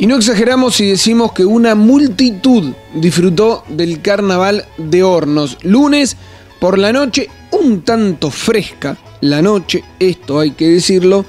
Y no exageramos si decimos que una multitud disfrutó del carnaval de Hornos. Lunes por la noche, un tanto fresca la noche, esto hay que decirlo,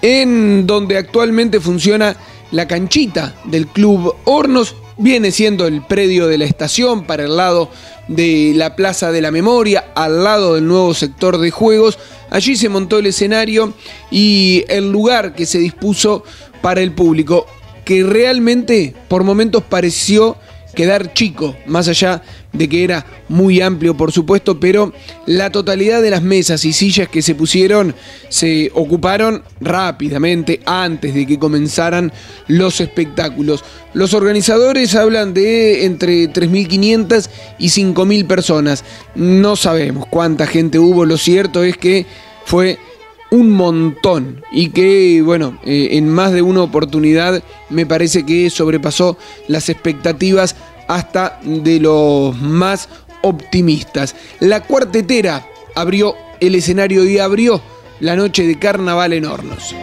en donde actualmente funciona la canchita del Club Hornos. Viene siendo el predio de la estación para el lado de la Plaza de la Memoria, al lado del nuevo sector de juegos. Allí se montó el escenario y el lugar que se dispuso para el público que realmente por momentos pareció quedar chico, más allá de que era muy amplio, por supuesto, pero la totalidad de las mesas y sillas que se pusieron se ocuparon rápidamente antes de que comenzaran los espectáculos. Los organizadores hablan de entre 3.500 y 5.000 personas. No sabemos cuánta gente hubo, lo cierto es que fue un montón y que, bueno, eh, en más de una oportunidad me parece que sobrepasó las expectativas hasta de los más optimistas. La cuartetera abrió el escenario y abrió la noche de carnaval en Hornos.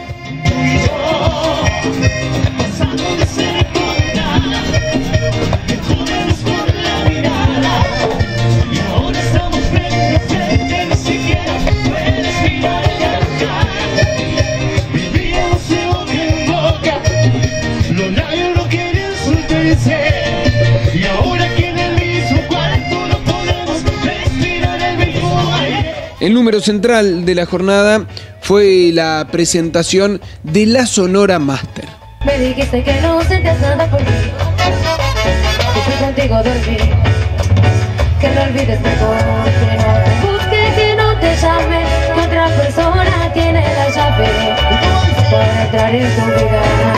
El número central de la jornada fue la presentación de la Sonora Master. Me dijiste que no sentías nada mí. Que fui contigo dormir. Que no olvides mejor. Que no te busque, que no te llame. Que otra persona tiene la llave para entrar en tu vida.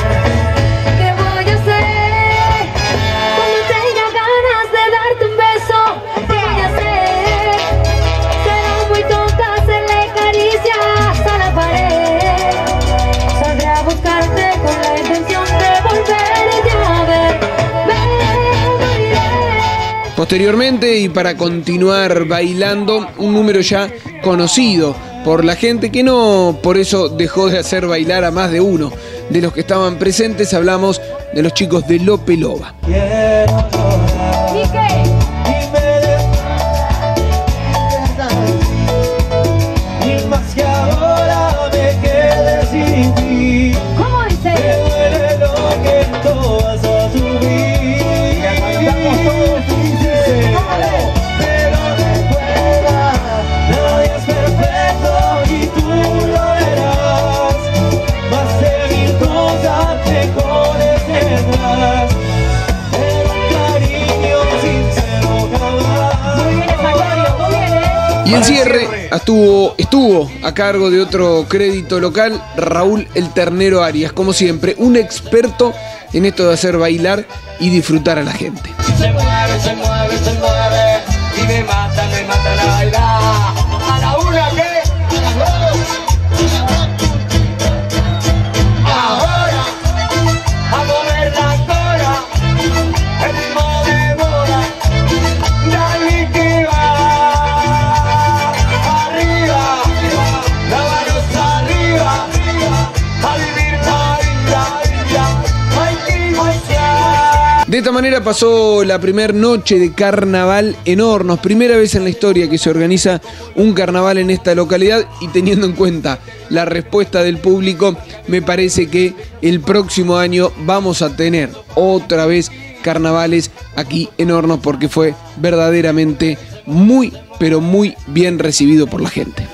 Posteriormente, y para continuar bailando, un número ya conocido por la gente que no por eso dejó de hacer bailar a más de uno de los que estaban presentes. Hablamos de los chicos de Lope Loba. Y el cierre estuvo, estuvo a cargo de otro crédito local, Raúl El Ternero Arias, como siempre, un experto en esto de hacer bailar y disfrutar a la gente. Se mueve, se mueve, se mueve, y me mata, me mata a bailar. De esta manera pasó la primera noche de carnaval en Hornos, primera vez en la historia que se organiza un carnaval en esta localidad y teniendo en cuenta la respuesta del público, me parece que el próximo año vamos a tener otra vez carnavales aquí en Hornos porque fue verdaderamente muy, pero muy bien recibido por la gente.